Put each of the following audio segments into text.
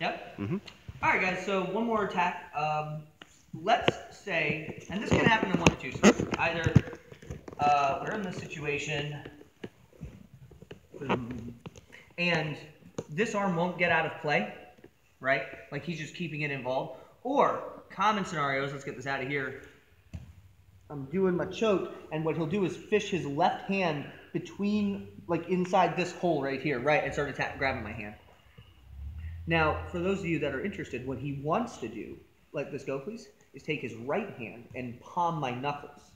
Yep. Mm-hmm. All right, guys. So one more attack. Um, let's say, and this can happen in one of two scenarios. Either uh, we're in this situation, and this arm won't get out of play, right? Like he's just keeping it involved. Or common scenarios. Let's get this out of here. I'm doing my choke, and what he'll do is fish his left hand between, like inside this hole right here, right, and start attack, grabbing my hand. Now, for those of you that are interested, what he wants to do, let this go please, is take his right hand and palm my knuckles.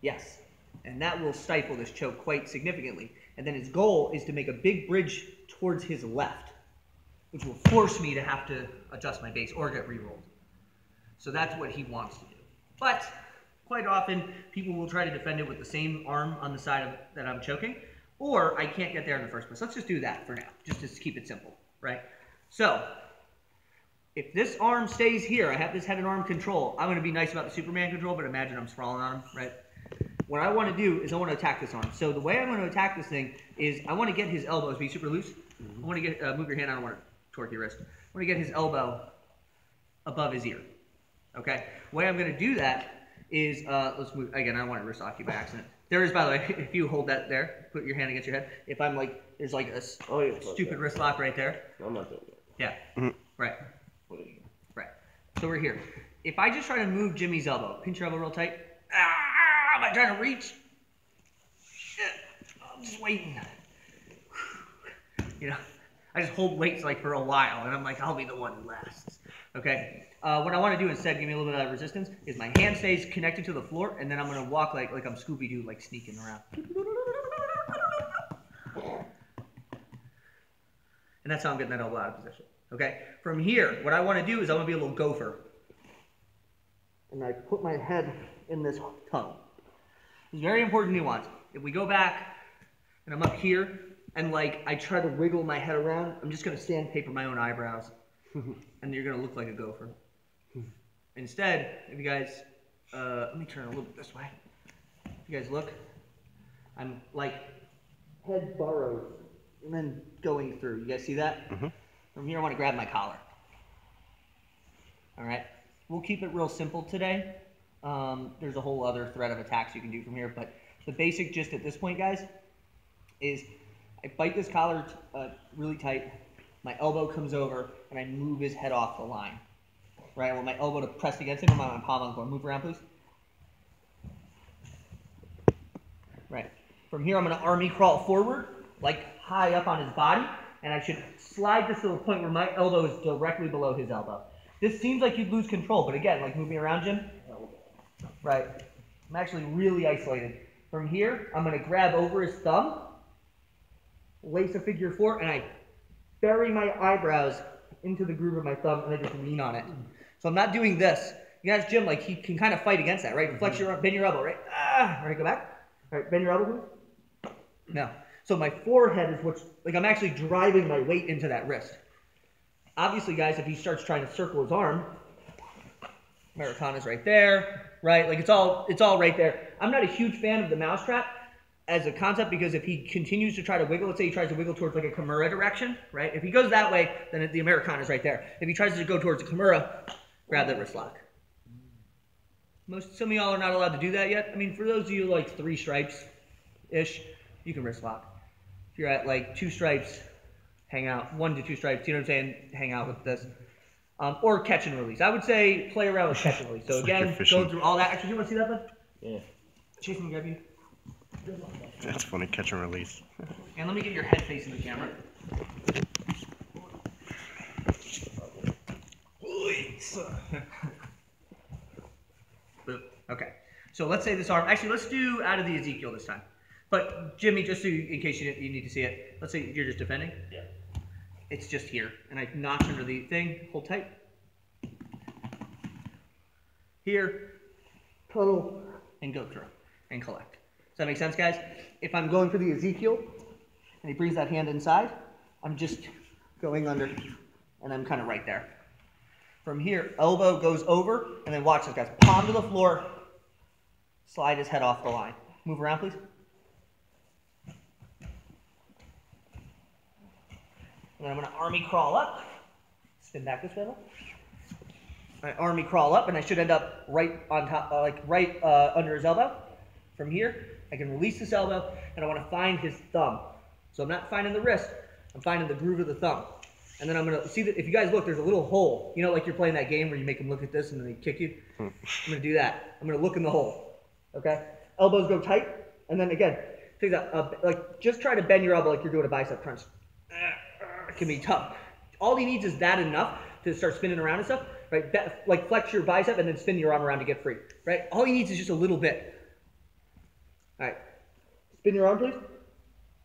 Yes, and that will stifle this choke quite significantly. And then his goal is to make a big bridge towards his left, which will force me to have to adjust my base or get re-rolled. So that's what he wants to do. But quite often, people will try to defend it with the same arm on the side of, that I'm choking, or I can't get there in the first place. Let's just do that for now, just to keep it simple, right? So, if this arm stays here, I have this head and arm control. I'm going to be nice about the Superman control, but imagine I'm sprawling on him, right? What I want to do is I want to attack this arm. So the way I'm going to attack this thing is I want to get his elbows be super loose. I want to get uh, move your hand. I don't want to torque your wrist. I want to get his elbow above his ear. Okay. The way I'm going to do that is uh, let's move again. I don't want to wrist lock you by accident. There is, by the way, if you hold that there, put your hand against your head. If I'm like, there's like a Oh, yeah, stupid wrist lock right there. I'm not doing that. Yeah. Mhm. Right. What are you- Right. So we're here. If I just try to move Jimmy's elbow, pinch your elbow real tight. Ah, am I trying to reach? Shit. I'm just waiting. You know, I just hold weights like for a while, and I'm like, I'll be the one who lasts. Okay. Uh, what I want to do instead, give me a little bit of resistance, is my hand stays connected to the floor, and then I'm gonna walk like like I'm Scooby Doo, like sneaking around. And that's how I'm getting that elbow out of position. Okay? From here, what I want to do is I want to be a little gopher. And I put my head in this tongue. It's very important nuance. If we go back and I'm up here and like I try to wiggle my head around, I'm just gonna sandpaper my own eyebrows. and you're gonna look like a gopher. Instead, if you guys uh, let me turn a little bit this way. If you guys look, I'm like head burrows and then going through. You guys see that? Mhm. From here, I want to grab my collar. All right. We'll keep it real simple today. Um, there's a whole other thread of attacks you can do from here, but the basic gist at this point, guys, is I bite this collar uh, really tight. My elbow comes over, and I move his head off the line. Right. I want my elbow to press against him. I'm on my palm on the floor. Move around, please. Right. From here, I'm going to army crawl forward, like high up on his body, and I should slide this to the point where my elbow is directly below his elbow. This seems like you'd lose control, but again, like moving around, Jim. Right. I'm actually really isolated. From here, I'm going to grab over his thumb, lace a figure four, and I bury my eyebrows into the groove of my thumb, and I just lean on it. So I'm not doing this. You guys, Jim, like he can kind of fight against that, right? Flex your, bend your elbow, right? Ah, right, go back. All right, bend your elbow, please. No. So my forehead is what's like I'm actually driving my weight into that wrist. Obviously, guys, if he starts trying to circle his arm, Americana's right there, right? Like it's all it's all right there. I'm not a huge fan of the mousetrap as a concept because if he continues to try to wiggle, let's say he tries to wiggle towards like a Kimura direction, right? If he goes that way, then the Americana's right there. If he tries to go towards a Kimura, grab that wrist lock. Most some of y'all are not allowed to do that yet. I mean, for those of you like three stripes ish, you can wrist lock. If you're at like two stripes, hang out. One to two stripes, you know what I'm saying? Hang out with this. Um, or catch and release. I would say play around with catch and release. So like again, fishing. go through all that. Actually, do you want to see that, bud? Yeah. Chase me, grab you. That's funny, catch and release. And let me get your head facing the camera. Okay. So let's say this arm. Actually, let's do out of the Ezekiel this time. But Jimmy, just so you, in case you, didn't- you need to see it, let's say you're just defending. Yeah. It's just here, and I notch under the thing. Hold tight. Here, tunnel, and go through, and collect. Does that make sense, guys? If I'm going for the Ezekiel, and he brings that hand inside, I'm just going under, and I'm kind of right there. From here, elbow goes over, and then watch this, guys. Palm to the floor, slide his head off the line. Move around, please. And then I'm going to army crawl up, spin back this way. a little. My army crawl up, and I should end up right on top, uh, like right uh, under his elbow. From here, I can release this elbow, and I want to find his thumb. So I'm not finding the wrist, I'm finding the groove of the thumb. And then I'm gonna see that if you guys look, there's a little hole. You know, like you're playing that game where you make them look at this and then they kick you. I'm gonna do that. I'm gonna look in the hole. Okay. Elbows go tight, and then again, take that. Uh, like just try to bend your elbow like you're doing a bicep crunch. Can be tough. All he needs is that enough to start spinning around and stuff. Right. Like flex your bicep and then spin your arm around to get free. Right. All he needs is just a little bit. All right. Spin your arm, please.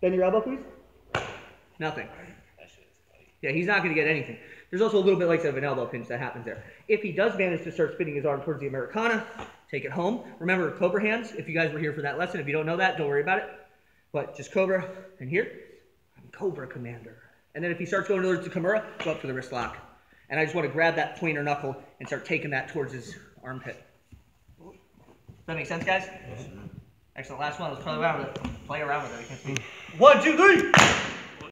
Bend your elbow, please. Nothing. Yeah, he's not going to get anything. There's also a little bit like of an elbow pinch that happens there. If he does manage to start spinning his arm towards the Americana, take it home. Remember Cobra hands. If you guys were here for that lesson, if you don't know that, don't worry about it. But just Cobra and here, I'm Cobra Commander. And then if he starts going towards the Kimura, go up for the wrist lock. And I just want to grab that pointer knuckle and start taking that towards his armpit. Does that make sense, guys? Excellent. Last one. Let's play around with it. Play around with it. I can't speak. One, two, three.